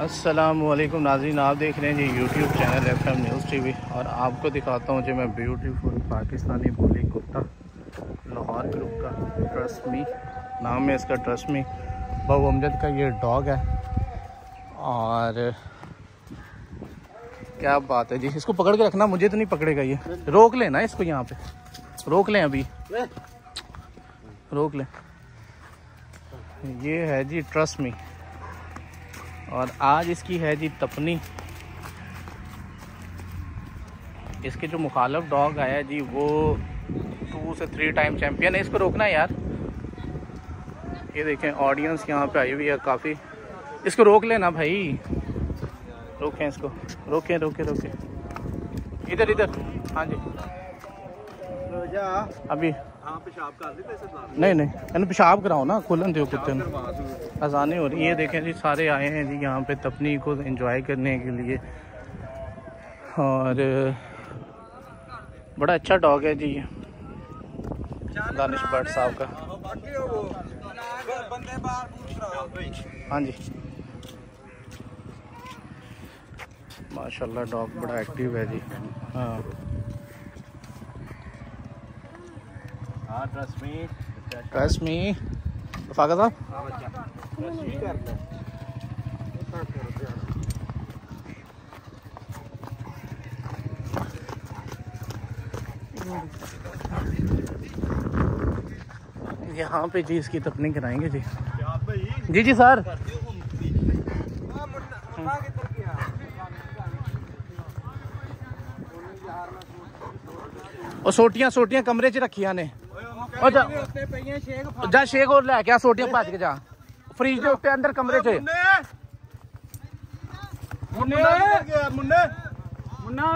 असलकुम नाजीन आप देख रहे हैं जी YouTube channel F M news TV और आपको दिखाता हूँ जी मैं ब्यूटीफुल पाकिस्तानी बोली कुत्ता लाहौर ग्रुप का ट्रस्ट मी नाम है इसका ट्रस्ट मी बहु अमजद का ये डॉग है और क्या बात है जी इसको पकड़ के रखना मुझे तो नहीं पकड़ेगा ये। रोक लेना इसको यहाँ पे। रोक लें अभी। रोक लें। ये है जी ट्रस्ट मी और आज इसकी है जी तपनी। इसके जो मुखालफ डॉग आया जी वो टू से थ्री टाइम चैंपियन है। इसको रोकना है यार। ये देखें ऑडियंस यहाँ पे आई हुई है काफ़ी। इसको रोक लेना भाई। रोकें इसको। रोकें रोकें रोकें। इधर इधर। हाँ जी। अभी। नहीं नहीं मैंने पेशाब कराओ ना खुलन दो कुत्ते आसानी हो रही। है ये देखें जी सारे आए हैं जी यहाँ पे तपनी को एंजॉय करने के लिए। और बड़ा अच्छा डॉग है जी दानिश भट्ट साहब का। हाँ जी। माशाल्लाह डॉग बड़ा एक्टिव है जी। हाँ। ट्रस्ट मी फाका साहब यहाँ पे जी इसकी तो तपनी कराएँगे जी। जी जी सर। और सोटियाँ सोटियाँ कमरे च रखिया ने ਉਹ ਜਾ ਜਾ ਸ਼ੇਕ ਹੋਰ ਲੈ ਕੇ ਆ ਸੋਟੀਆਂ ਭੱਜ ਕੇ ਜਾ ਫ੍ਰਿਜ ਦੇ ਉੱਤੇ ਅੰਦਰ ਕਮਰੇ 'ਚ ਮੁੰਨੇ ਮੁੰਨੇ ਮੁੰਨਾ